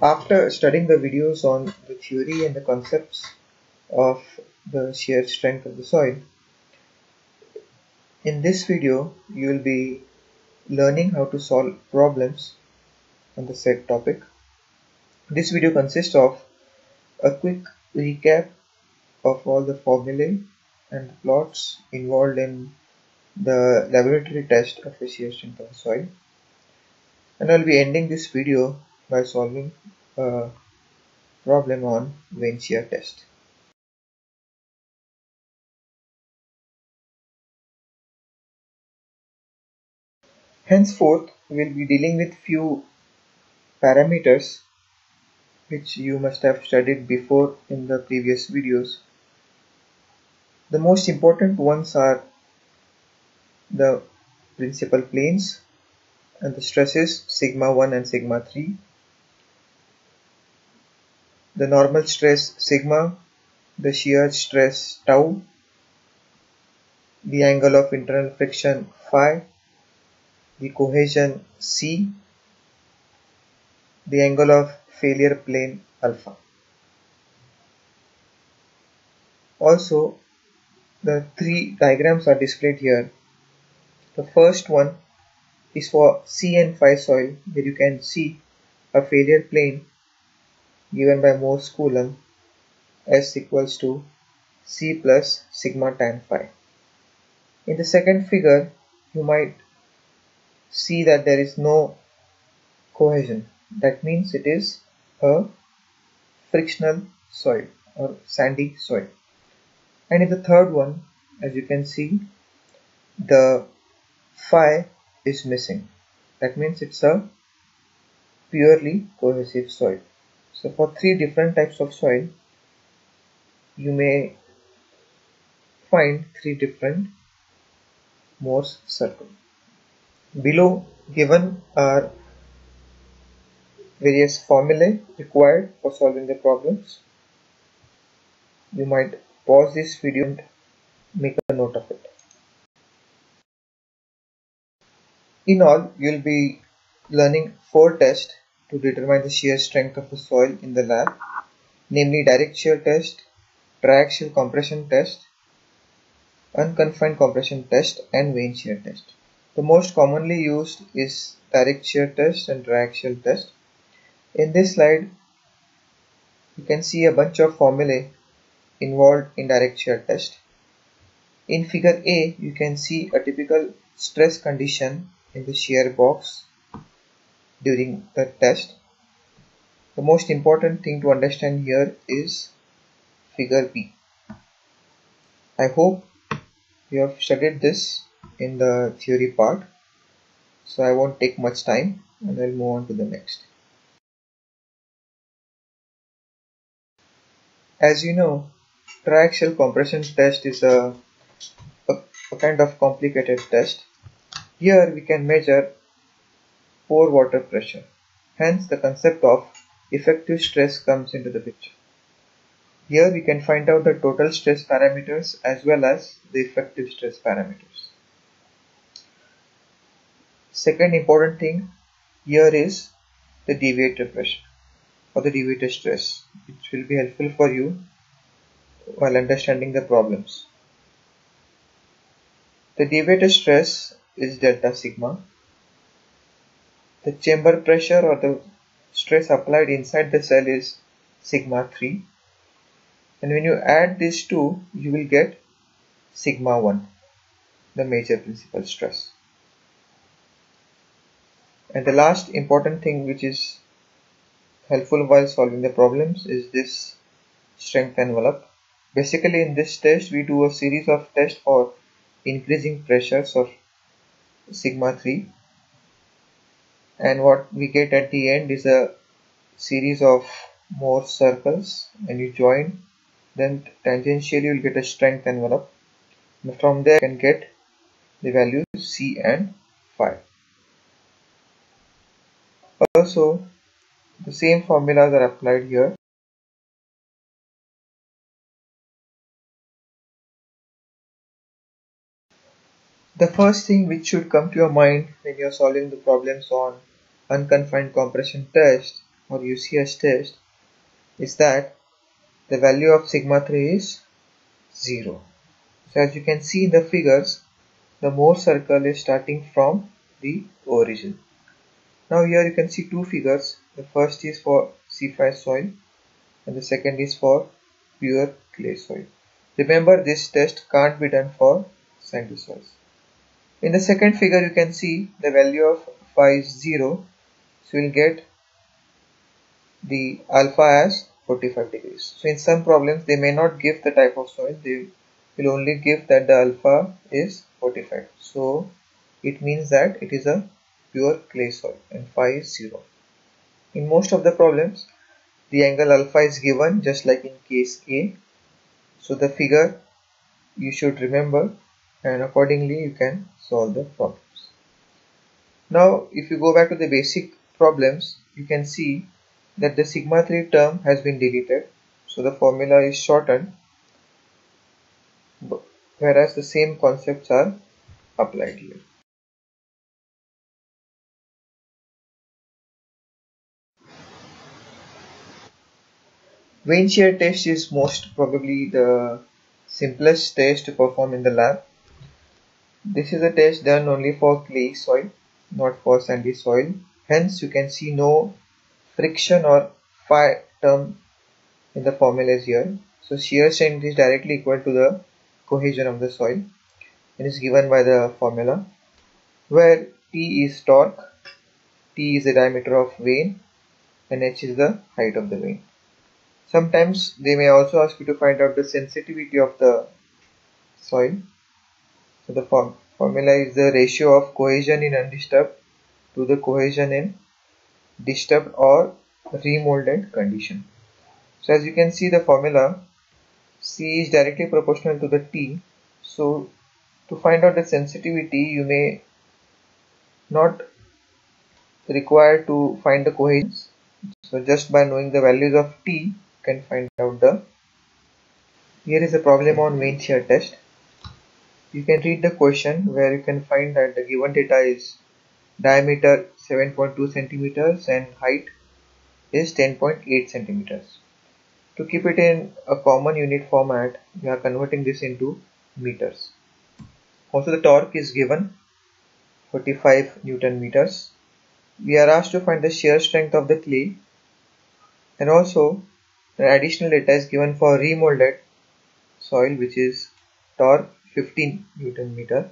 After studying the videos on the theory and the concepts of the shear strength of the soil, in this video you will be learning how to solve problems on the said topic. This video consists of a quick recap of all the formulae and plots involved in the laboratory test of a shear strength of the soil and I'll be ending this video by solving a problem on vane shear test. Henceforth, we'll be dealing with few parameters which you must have studied before in the previous videos. The most important ones are the principal planes and the stresses sigma 1 and sigma 3 the normal stress sigma the shear stress tau the angle of internal friction phi the cohesion c the angle of failure plane alpha. Also the three diagrams are displayed here. The first one is for C and phi soil where you can see a failure plane given by Mohr's Coulomb S equals to C plus sigma tan phi. In the second figure you might see that there is no cohesion that means it is a frictional soil or sandy soil and in the third one as you can see the phi is missing. That means it's a purely cohesive soil. So for three different types of soil, you may find three different Mohr's circle. Below given are various formulae required for solving the problems. You might pause this video and make a note of it. In all, you'll be learning four tests to determine the shear strength of the soil in the lab, namely direct shear test, triaxial compression test, unconfined compression test and vane shear test. The most commonly used is direct shear test and triaxial test. In this slide, you can see a bunch of formulae involved in direct shear test. In figure A, you can see a typical stress condition in the shear box during the test. The most important thing to understand here is figure B. I hope you have studied this in the theory part so I won't take much time and I'll move on to the next. As you know, triaxial compression test is a, a, a kind of complicated test here we can measure pore water pressure. Hence the concept of effective stress comes into the picture. Here we can find out the total stress parameters as well as the effective stress parameters. Second important thing here is the deviator pressure or the deviator stress which will be helpful for you while understanding the problems. The deviator stress is delta sigma. The chamber pressure or the stress applied inside the cell is sigma 3 and when you add these two you will get sigma 1 the major principal stress. And the last important thing which is helpful while solving the problems is this strength envelope. Basically in this test we do a series of tests for increasing pressures or sigma 3 and what we get at the end is a series of Mohr circles. And you join then tangentially you will get a strength envelope and from there you can get the values C and phi. Also the same formulas are applied here. The first thing which should come to your mind when you're solving the problems on unconfined compression test or UCS test is that the value of sigma 3 is 0. So as you can see in the figures, the Mohr circle is starting from the origin. Now here you can see two figures. The first is for C phi soil and the second is for pure clay soil. Remember this test can't be done for sandy soils. In the second figure you can see the value of phi is 0 so we'll get the alpha as 45 degrees. So in some problems they may not give the type of soil they will only give that the alpha is 45. So it means that it is a pure clay soil and phi is 0. In most of the problems the angle alpha is given just like in case A. So the figure you should remember and accordingly you can solve the problems. Now if you go back to the basic problems you can see that the sigma 3 term has been deleted so the formula is shortened whereas the same concepts are applied here. Vane shear test is most probably the simplest test to perform in the lab. This is a test done only for clay soil, not for sandy soil. Hence you can see no friction or phi term in the formulas here. So shear strength is directly equal to the cohesion of the soil and is given by the formula where T is torque, T is the diameter of vane and H is the height of the vane. Sometimes they may also ask you to find out the sensitivity of the soil. So the form formula is the ratio of cohesion in undisturbed to the cohesion in disturbed or remolded condition. So as you can see the formula C is directly proportional to the T. So to find out the sensitivity you may not require to find the cohesion. So just by knowing the values of T you can find out the here is a problem on vane shear test. You can read the question where you can find that the given data is diameter 7.2 centimeters and height is 10.8 centimeters. To keep it in a common unit format, we are converting this into meters. Also the torque is given 45 Newton meters. We are asked to find the shear strength of the clay and also the additional data is given for remolded soil which is torque 15 Newton meter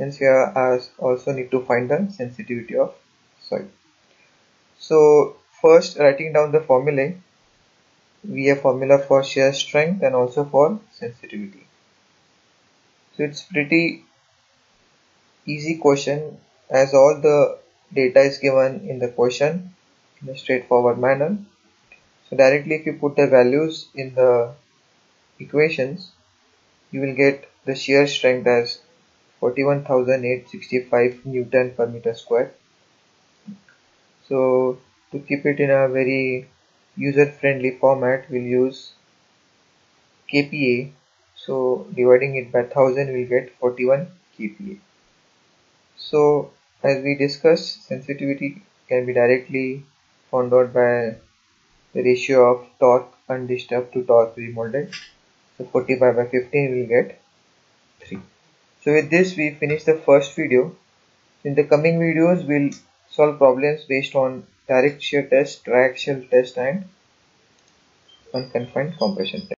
we also need to find the sensitivity of soil. So first writing down the formulae. We have formula for shear strength and also for sensitivity. So it's pretty easy question. As all the data is given in the question in a straightforward manner. So directly if you put the values in the equations you will get the shear strength as 41,865 Newton per meter square. So to keep it in a very user friendly format we'll use kPa so dividing it by 1000 we'll get 41 kPa. So as we discussed sensitivity can be directly found out by the ratio of torque undisturbed to torque remolded. So 45 by 15 we'll get 3. So with this we finish the first video. In the coming videos we'll solve problems based on direct shear test, triaxial test and unconfined compression test.